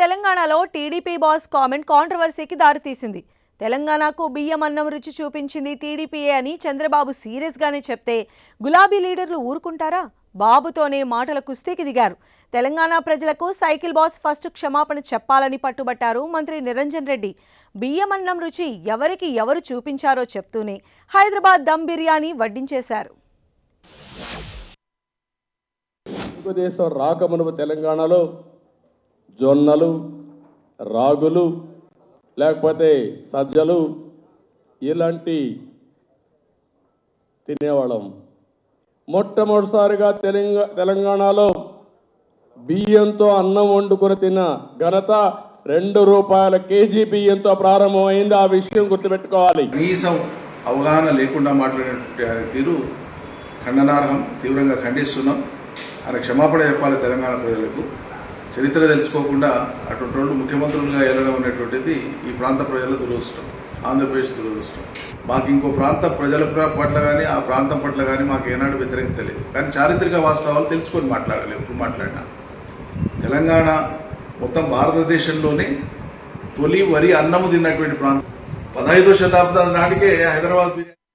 తెలంగాణలో TDP boss comment కాంట్రవర్సీకి దారితీసింది. తెలంగాణకు బియ్యం అన్నం రుచి చూపించింది టీడీపీఏ అని చంద్రబాబు సీరియస్గానే చెప్తే గులాబీ లీడర్లు ఊరుకుంటారా? బాబుతోనే మాటల కుస్తీకి దిగారు. తెలంగాణ ప్రజలకు సైకిల్ బాస్ ఫస్ట్ క్షమాపణ చెప్పాలని పట్టుబట్టారు మంత్రి నిరంజన్ రెడ్డి. బియ్యం అన్నం రుచి ఎవరికి ఎవరు చూపించారో చెప్తూనే హైదరాబాద్ దమ్ బిర్యానీ వడ్డించేశారు. రాకమునుపు తెలంగాణలో జొన్నలు రాగులు లేకపోతే సజ్జలు ఇలాంటి తినేవాళ్ళం. మొట్టమొదటిసారిగా తెలంగా తెలంగాణలో బియ్యంతో అన్నం వండుకొని తిన్న ఘనత రెండు రూపాయల కేజీ బియ్యంతో ప్రారంభమైంది. ఆ విషయం గుర్తుపెట్టుకోవాలి. కనీసం అవగాహన లేకుండా మాట్లాడినటువంటి తీరు ఖండనార్హం తీవ్రంగా ఖండిస్తున్నాం. ఆయన క్షమాపణ చెప్పాలి తెలంగాణ ప్రజలకు. చరిత్ర తెలుసుకోకుండా అటువంటి వాళ్ళు ముఖ్యమంత్రులుగా వెళ్ళడం అనేటువంటిది ఈ ప్రాంత ప్రజల దురదృష్టం ఆంధ్రప్రదేశ్ దురదృష్టం. మాకు ఇంకో ప్రాంత ప్రజల పట్ల కానీ ఆ ప్రాంతం పట్ల కానీ మాకు ఏనాడు వ్యతిరేకత లేదు. కానీ చారిత్రక వాస్తవాలు తెలుసుకొని మాట్లాడాలి ఎప్పుడు మాట్లాడినా. తెలంగాణ మొత్తం భారతదేశంలోనే తొలి వరి అన్నము తిన్నటువంటి ప్రాంతం. పదహైదో శతాబ్దాల నాటికే హైదరాబాద్ బిర్యానీ